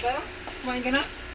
ito? Kumain ka?